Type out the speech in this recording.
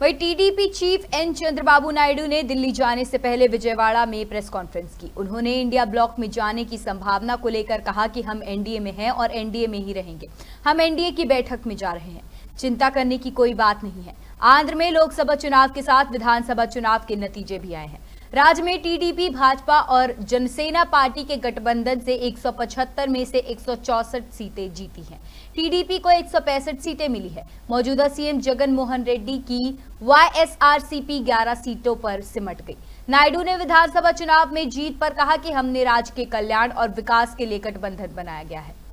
वही TDP chief N Chandrababu Naidu ने दिल्ली जाने से पहले विजयवाड़ा में प्रेस कॉन्फ्रेंस की। उन्होंने इंडिया ब्लॉक में जाने की संभावना को लेकर कहा कि हम एनडीए में हैं और एनडीए में ही रहेंगे। हम एनडीए की बैठक में जा रहे हैं। चिंता करने की कोई बात नहीं है। आंध्र में लोकसभा चुनाव के साथ विधानसभा चुनाव के नतीजे भी आए हैं। राज्य में टीडीपी, भाजपा और जनसेना पार्टी के गठबंधन से 175 में से 164 सीटें जीती हैं। टीडीपी को एक सौ पैंसठ सीटें मिली है। मौजूदा सीएम जगन मोहन रेड्डी की वाईएसआरसीपी 11 सीटों पर सिमट गई। नायडू ने विधानसभा चुनाव में जीत पर कहा कि हमने राज्य के कल्याण और विकास के लिए गठबंधन बनाया गया है।